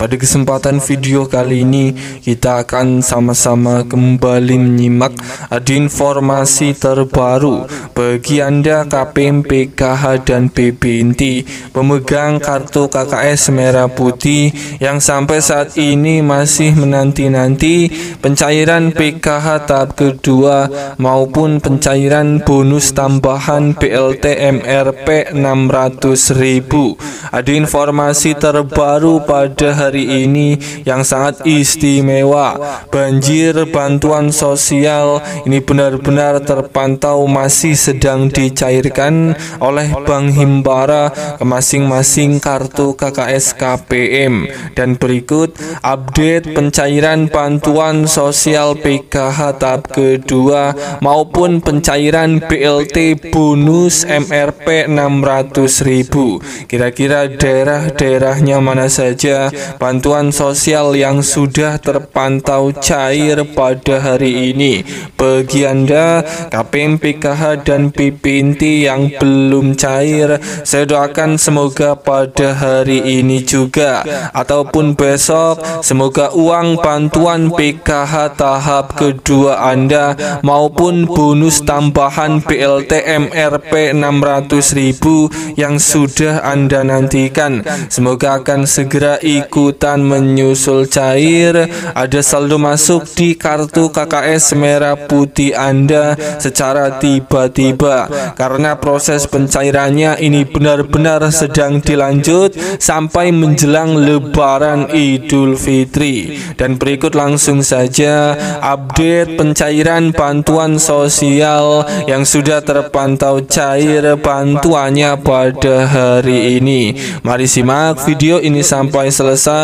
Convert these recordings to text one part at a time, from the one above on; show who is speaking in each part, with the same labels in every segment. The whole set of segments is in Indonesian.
Speaker 1: pada kesempatan video kali ini kita akan sama-sama kembali menyimak ada informasi terbaru bagi Anda KPM PKH dan PBNT pemegang kartu KKS Merah Putih yang sampai saat ini masih menanti-nanti pencairan PKH tahap kedua maupun pencairan bonus tambahan BLT MRP 600.000. Ada informasi terbaru pada hari hari ini yang sangat istimewa. Banjir bantuan sosial ini benar-benar terpantau masih sedang dicairkan oleh Bank Himbara ke masing-masing kartu KKS KPM. Dan berikut update pencairan bantuan sosial PKH tahap kedua maupun pencairan BLT bonus MRP 600.000. Kira-kira daerah-daerahnya mana saja bantuan sosial yang sudah terpantau cair pada hari ini. Bagi Anda KPM PKH dan PPNT yang belum cair, saya doakan semoga pada hari ini juga ataupun besok semoga uang bantuan PKH tahap kedua Anda maupun bonus tambahan BLT MRP 600.000 yang sudah Anda nantikan semoga akan segera ikut ikutan menyusul cair. Ada saldo masuk di kartu KKS merah putih Anda secara tiba-tiba. Karena proses pencairannya ini benar-benar sedang dilanjut sampai menjelang lebaran Idul Fitri. Dan berikut langsung saja update pencairan bantuan sosial yang sudah terpantau cair bantuannya pada hari ini. Mari simak video ini sampai selesai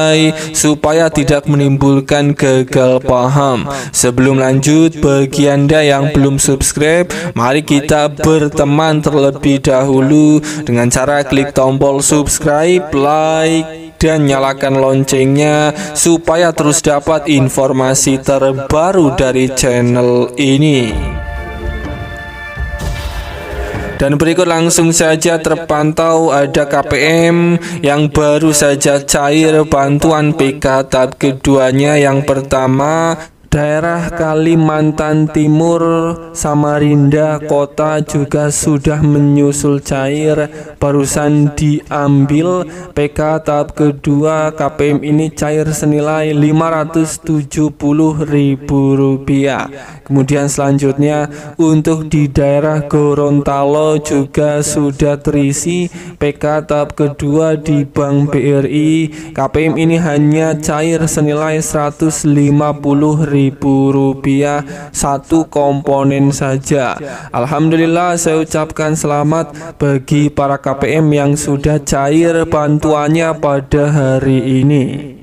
Speaker 1: supaya tidak menimbulkan gagal paham. Sebelum lanjut, bagi Anda yang belum subscribe, mari kita berteman terlebih dahulu dengan cara klik tombol subscribe, like, dan nyalakan loncengnya supaya terus dapat informasi terbaru dari channel ini. Dan berikut langsung saja terpantau ada KPM yang baru saja cair bantuan PK tahap keduanya. Yang pertama Daerah Kalimantan Timur, Samarinda Kota juga sudah menyusul cair barusan diambil PK tahap kedua KPM ini cair senilai Rp570.000. Kemudian selanjutnya untuk di daerah Gorontalo juga sudah terisi PK tahap kedua di Bank BRI. KPM ini hanya cair senilai Rp150.000 rupiah satu komponen saja. Alhamdulillah saya ucapkan selamat bagi para KPM yang sudah cair bantuannya pada hari ini.